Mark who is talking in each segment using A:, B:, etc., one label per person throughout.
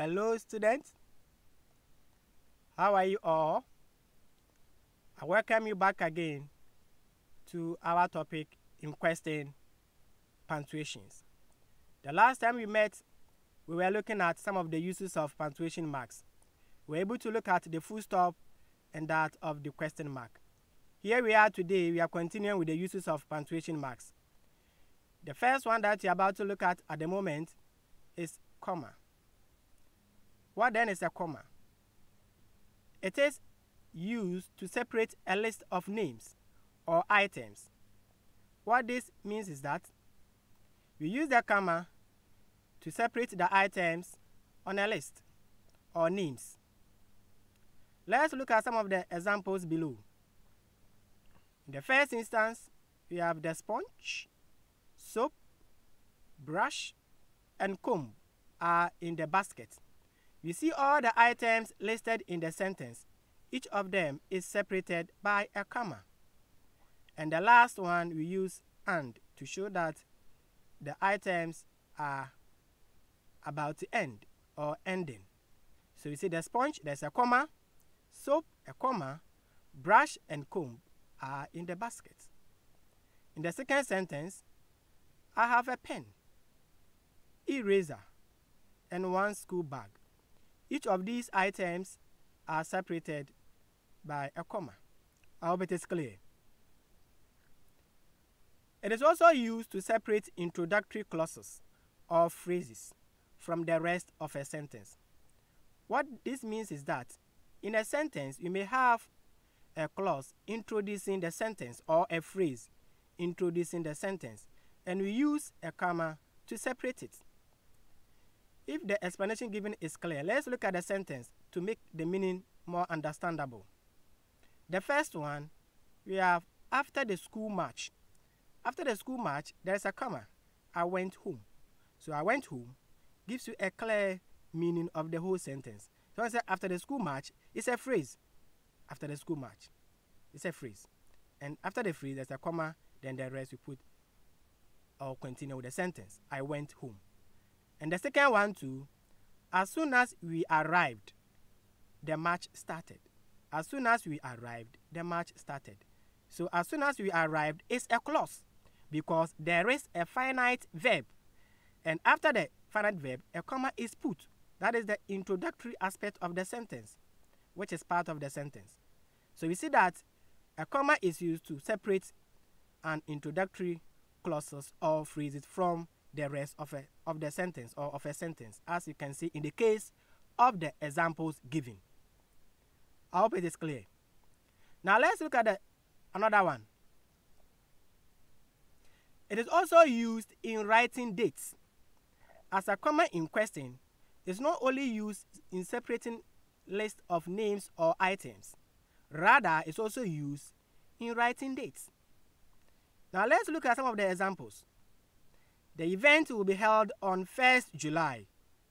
A: Hello, students. How are you all? I welcome you back again to our topic in question punctuations. The last time we met, we were looking at some of the uses of punctuation marks. We were able to look at the full stop and that of the question mark. Here we are today, we are continuing with the uses of punctuation marks. The first one that you're about to look at at the moment is comma. What then is a comma? It is used to separate a list of names or items. What this means is that we use the comma to separate the items on a list or names. Let's look at some of the examples below. In the first instance, we have the sponge, soap, brush, and comb are in the basket. You see all the items listed in the sentence. Each of them is separated by a comma. And the last one, we use and to show that the items are about to end or ending. So you see the sponge, there's a comma, soap, a comma, brush, and comb are in the basket. In the second sentence, I have a pen, eraser, and one school bag. Each of these items are separated by a comma. I hope it is clear. It is also used to separate introductory clauses or phrases from the rest of a sentence. What this means is that in a sentence, you may have a clause introducing the sentence or a phrase introducing the sentence, and we use a comma to separate it. If the explanation given is clear, let's look at the sentence to make the meaning more understandable. The first one, we have after the school march. After the school march, there is a comma. I went home. So I went home gives you a clear meaning of the whole sentence. So I say after the school march, it's a phrase. After the school march, it's a phrase. And after the phrase, there's a comma, then the rest you put or continue with the sentence. I went home. And the second one too, as soon as we arrived, the match started. As soon as we arrived, the match started. So as soon as we arrived is a clause because there is a finite verb. And after the finite verb, a comma is put. That is the introductory aspect of the sentence, which is part of the sentence. So we see that a comma is used to separate an introductory clauses or phrases from the rest of, a, of the sentence or of a sentence, as you can see in the case of the examples given. I hope it is clear. Now let's look at the, another one. It is also used in writing dates. As a comma in question, it's not only used in separating list of names or items. Rather, it's also used in writing dates. Now let's look at some of the examples. The event will be held on 1st July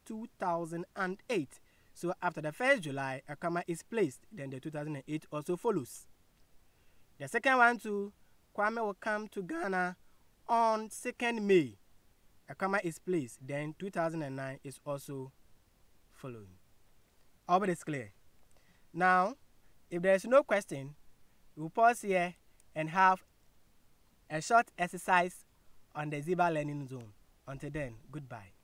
A: 2008. So after the 1st July, a comma is placed. Then the 2008 also follows. The second one too, Kwame will come to Ghana on 2nd May. A comma is placed. Then 2009 is also following. All it is clear. Now, if there is no question, we'll pause here and have a short exercise on the Ziba Learning Zone. Until then, goodbye.